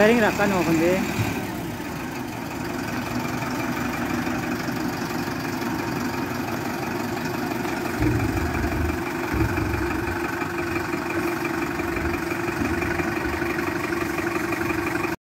Sharing rakan mo kundi.